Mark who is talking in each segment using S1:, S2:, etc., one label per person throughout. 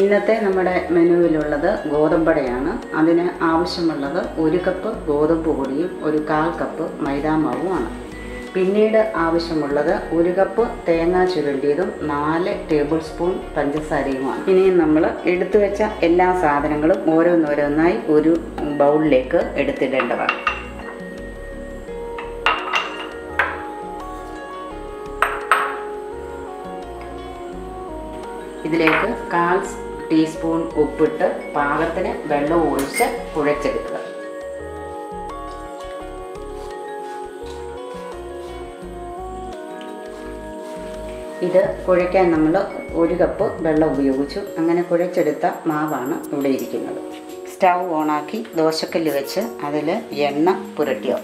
S1: ഇന്നത്തെ നമ്മുടെ മെനുവിലുള്ളത് ഗോതമ്പടയാണ്. അതിന് ആവശ്യമുള്ളത് ഒരു കപ്പ് ഗോതമ്പ് പൊടിയും ഒരു കാൽ കപ്പ് മൈദാമാവുമാണ്. പിന്നീട് ആവശ്യമുള്ളത് ഒരു കപ്പ് തേങ്ങ ചുരണ്ടിയതും നാല് ടേബിൾ സ്പൂൺ പഞ്ചസാരയുമാണ്. ഇനിയും നമ്മൾ എടുത്തു വെച്ച എല്ലാ സാധനങ്ങളും ഓരോന്നോരോന്നായി ഒരു ബൗളിലേക്ക് എടുത്തിടേണ്ടതാണ്. ഇതിലേക്ക് കാൽ ടീസ്പൂൺ ഉപ്പിട്ട് പാകത്തിന് വെള്ളം ഒഴിച്ച് കുഴച്ചെടുക്കുക. ഇത് കുഴയ്ക്കാൻ നമ്മൾ ഒരു കപ്പ് വെള്ളം ഉപയോഗിച്ചു. അങ്ങനെ കുഴച്ചെടുത്ത മാവാണ് ഇവിടെ ഇരിക്കുന്നത്. സ്റ്റൗ ഓണാക്കി ദോശക്കല്ല് വെച്ച് അതിൽ എണ്ണ പുരട്ടിയോ.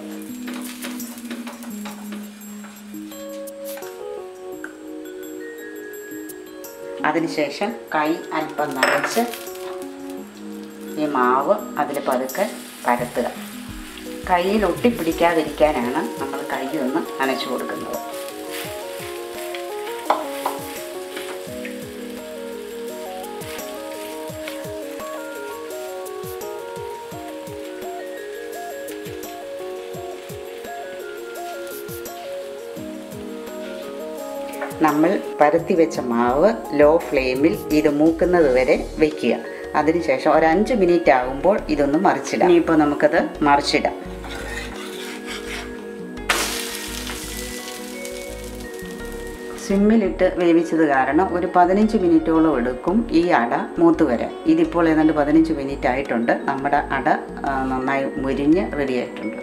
S1: അതിനുശേഷം കൈ അല്പം നനച്ച് ഈ മാവ് അതിൽ പതുക്കെ പരത്തുക. കയ്യിൽ ഒട്ടിപ്പിടിക്കാതിരിക്കാനാണ് നമ്മൾ കൈ ഒന്ന് നനച്ചു കൊടുക്കുന്നത്. നമ്മൾ പരത്തി വെച്ച മാവ് ലോ ഫ്ലെയിമിൽ ഇത് മൂക്കുന്നത് വരെ വയ്ക്കുക അതിനുശേഷം ഒരു അഞ്ച് മിനിറ്റ് ആകുമ്പോൾ ഇതൊന്ന് മറിച്ചിടാം. ഇനിയിപ്പോൾ നമുക്കത് മറിച്ചിടാം. സിമ്മിലിട്ട് വേവിച്ചത് കാരണം ഒരു പതിനഞ്ച് മിനിറ്റോളം എടുക്കും ഈ അട മൂത്ത് വരാൻ. ഇതിപ്പോൾ ഏതാണ്ട് പതിനഞ്ച് മിനിറ്റ് ആയിട്ടുണ്ട്. നമ്മുടെ അട നന്നായി മുരിഞ്ഞ് റെഡി ആയിട്ടുണ്ട്.